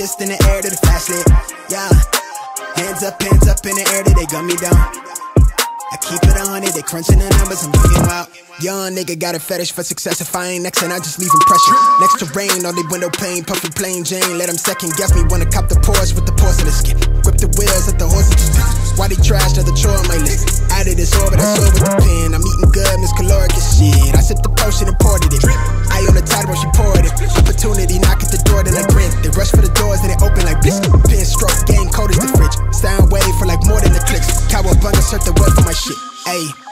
fist in the air to the flashlight. Yeah. Hands up, hands up in the air, they gun me down. I keep it on it, they crunching the numbers, I'm bringing out. Young nigga got a fetish for success. If I ain't next, and I just leave him pressure. Next to rain, on the window pane, puffin' plain Jane. Let them second guess me, wanna cop the Porsche with the porcelain skin. Grip the wheels, let the horses Why they trash, the chore on my list. Added this orbit, I saw with the pen. I'm eating good, Miss Caloric and shit. I sipped the potion and poured it. I on the while she poured it. Opportunity knock at the door, then I grin. They rush for the doors, then they open like bliss. Pin stroke, game cold as the fridge. Sound wave for like more than the clicks. Cowabunga, search the word for my shit. Ayy.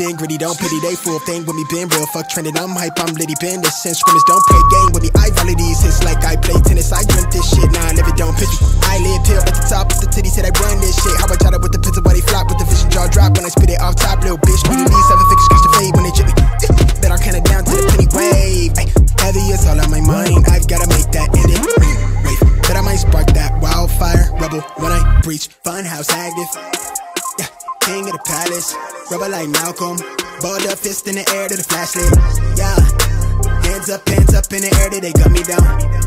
Been gritty, don't pity, they full thing with me, been real. Fuck trending, I'm hype, I'm litty, been this since scrimmage, don't play game with me. I volley these hits like I play tennis, I drink this shit, nah, I it, don't pitch. I live pill at the top of the titty, said I run this shit. How I jot it with the but they flop with the vision, jaw drop when I spit it off top, little bitch. We need seven figures, scratch the fade when they chip me. Like Malcolm. Balled up fist in the air to the flashlight. Yeah. Hands up, hands up in the air, they gun me down.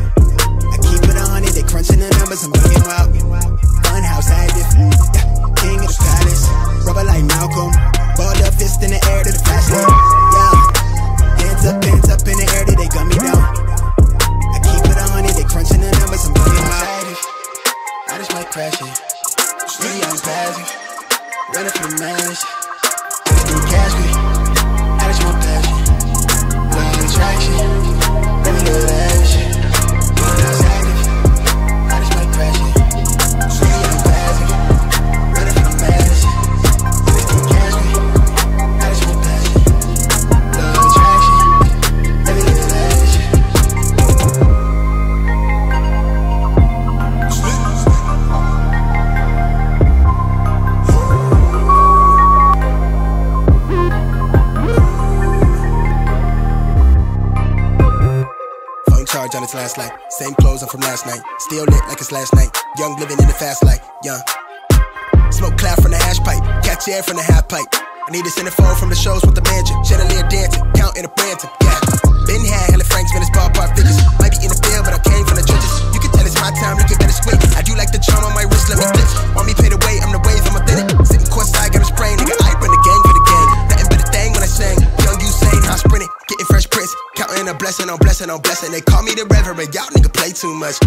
Last night. Young living in the fast life. Young. Smoke cloud from the hash pipe. Catch air from the half pipe. I need to send a centerfold from the shows with the mansion. Chandelier dancing. Counting a Branton. Yeah. Been had hella Franks, man, it's ballpark figures. Might be in the field, but I came from the trenches. You can tell it's my time, look at better swing. I do like the charm on my wrist, let me glitch. Want me pay the way, I'm the wave, I'm authentic. Sitting courtside, got a spray, nigga. I run the game for the gang. Nothing but a thing when I sang. Young Usain, I sprinting. Getting fresh prints. Counting a blessing on blessing on blessing. They call me the reverend, y'all nigga play too much.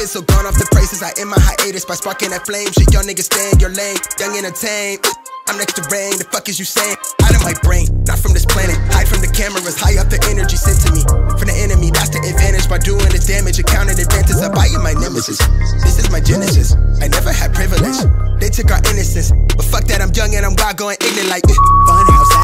Been so gone off the prices, I end my hiatus by sparking that flame. Shit, y'all niggas stay in your lane, young entertain. I'm next to rain, the fuck is you saying? Out of my brain, not from this planet. Hide from the cameras, high up the energy sent to me. From the enemy, that's the advantage. By doing the damage, accounting advantage, I buy you my nemesis. This is my genesis, I never had privilege. They took our innocence, but fuck that, I'm young and I'm wild, going ignorant like eh. Funhouse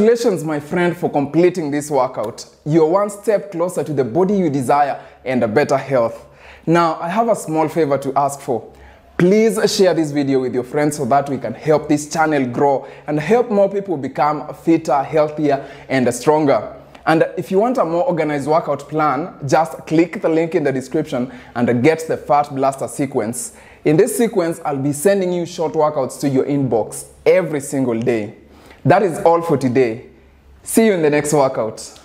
Congratulations, my friend, for completing this workout. You're one step closer to the body you desire and a better health. Now, I have a small favor to ask for. Please share this video with your friends so that we can help this channel grow and help more people become fitter, healthier, and stronger. And if you want a more organized workout plan, just click the link in the description and get the Fat Blaster sequence. In this sequence, I'll be sending you short workouts to your inbox every single day. That is all for today. See you in the next workout.